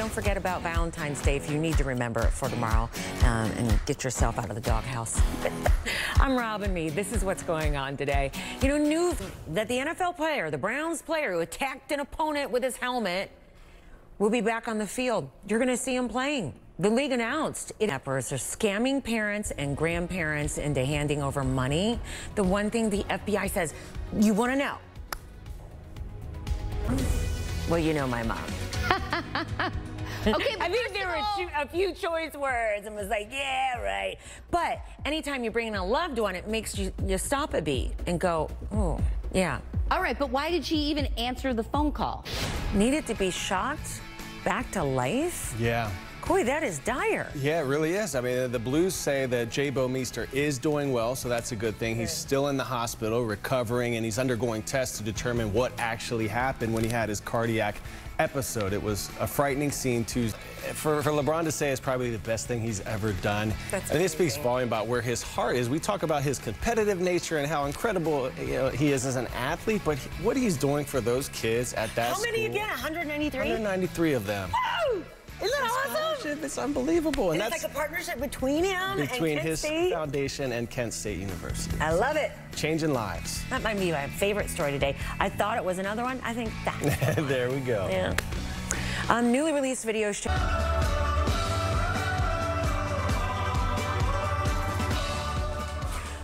Don't forget about Valentine's Day if you need to remember it for tomorrow um, and get yourself out of the doghouse. I'm Robin Meade. This is what's going on today. You know, news that the NFL player, the Browns player who attacked an opponent with his helmet, will be back on the field. You're going to see him playing. The league announced it are scamming parents and grandparents into handing over money. The one thing the FBI says, you want to know? Well, you know my mom. Okay, I think there were all- a few choice words and was like, yeah, right. But anytime you bring in a loved one, it makes you, you stop a beat and go, oh, yeah. All right, but why did she even answer the phone call? Needed to be shocked back to life? Yeah. Boy, that is dire. Yeah, it really is. I mean, the Blues say that Jay Bouwmeester is doing well, so that's a good thing. He's still in the hospital recovering, and he's undergoing tests to determine what actually happened when he had his cardiac episode. It was a frightening scene to for, for LeBron to say it's probably the best thing he's ever done. That's think it speaks volume about where his heart is. We talk about his competitive nature and how incredible you know, he is as an athlete, but what he's doing for those kids at that How many school, again? 193? 193 of them. Isn't that awesome? It's unbelievable. And And it's that's like a partnership between him between and Kent his State. foundation and Kent State University. I love it. Changing lives. That might be my favorite story today. I thought it was another one. I think that. there we go. yeah. Um, newly released video show.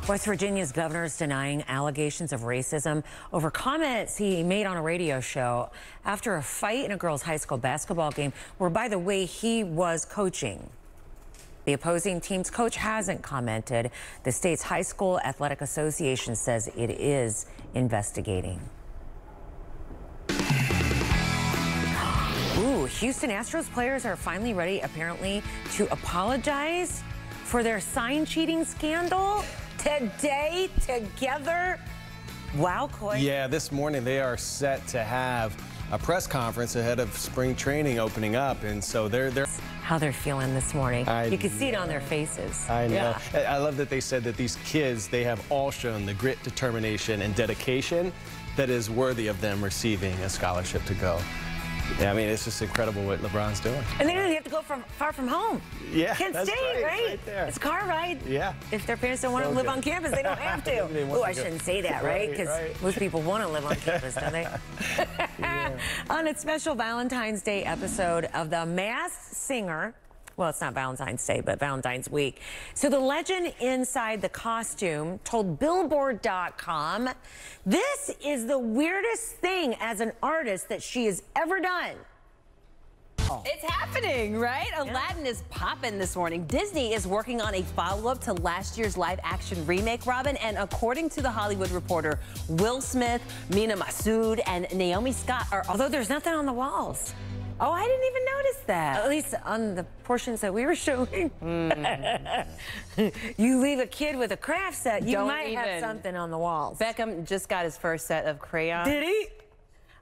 West Virginia's governor is denying allegations of racism over comments he made on a radio show after a fight in a girls' high school basketball game, where, by the way, he was coaching. The opposing team's coach hasn't commented. The state's high school athletic association says it is investigating. Ooh, Houston Astros players are finally ready, apparently, to apologize for their sign cheating scandal today together. Wow, Coy. Yeah, this morning they are set to have a press conference ahead of spring training opening up, and so they're they're. How they're feeling this morning. I you can see it on their faces. I know. Yeah. I love that they said that these kids they have all shown the grit, determination, and dedication that is worthy of them receiving a scholarship to go. Yeah, I mean it's just incredible what LeBron's doing. And they don't even have to go from far from home. Yeah, Kent that's State, right, right? right there. It's a car ride. Yeah. If their parents don't want So to live good. on campus, they don't have to. Oh, I shouldn't say that, right? Right, Because right. most people want to live on campus, don't they? On its special Valentine's Day episode of The Masked Singer, well, it's not Valentine's Day, but Valentine's Week. So the legend inside the costume told Billboard.com, this is the weirdest thing as an artist that she has ever done. Oh. It's happening, right? Aladdin is popping this morning. Disney is working on a follow-up to last year's live-action remake, Robin. And according to the Hollywood Reporter, Will Smith, Mena Massoud, and Naomi Scott are. Although there's nothing on the walls. Oh, I didn't even notice that. At least on the portions that we were showing. Mm. you leave a kid with a craft set, you Don't might have something on the walls. Beckham just got his first set of crayons. Did he?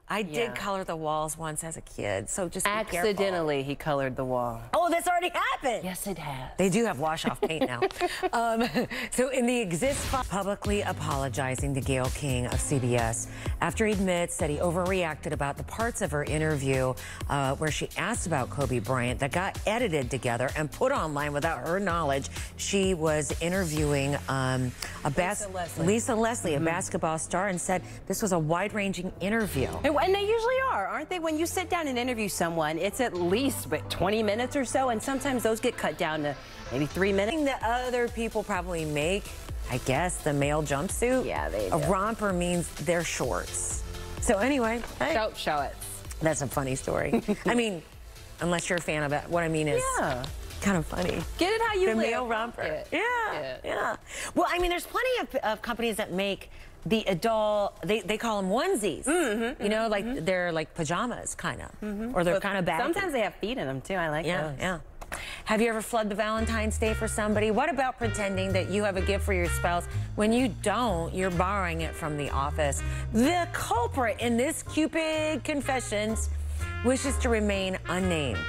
I Yeah. did color the walls once as a kid, so just. Accidentally, he colored the wall. Oh, this already happened. Yes, it has. They do have wash-off paint now. um, so in the exist publicly apologizing to Gayle King of CBS after he admits that he overreacted about the parts of her interview uh, where she asked about Kobe Bryant that got edited together and put online without her knowledge. She was interviewing um, a Lisa Leslie. Lisa Leslie, a basketball star, and said this was a wide-ranging interview. And and they usually are, aren't they? When you sit down and interview someone, it's at least what, 20 minutes or so, and sometimes those get cut down to maybe three minutes. that other people probably make, I guess, the male jumpsuit. Yeah, they do. A romper means they're shorts. So anyway, hey, Show, show it. that's a funny story. I mean, unless you're a fan of it, what I mean is Yeah. Kind of funny. Get it how you The live. male romper. It. Yeah, Yeah. yeah. Well, I mean, there's plenty of, of companies that make the adult, they, they call them onesies. Mm-hmm, you mm-hmm, know, like mm-hmm. they're like pajamas, kind of. Mm-hmm. Or they're kind of baggy. Sometimes they have feet in them too. I like Yeah, those. yeah. Have you ever flood the Valentine's Day for somebody? What about pretending that you have a gift for your spouse when you don't? You're borrowing it from the office. The culprit in this Cupid Confessions wishes to remain unnamed.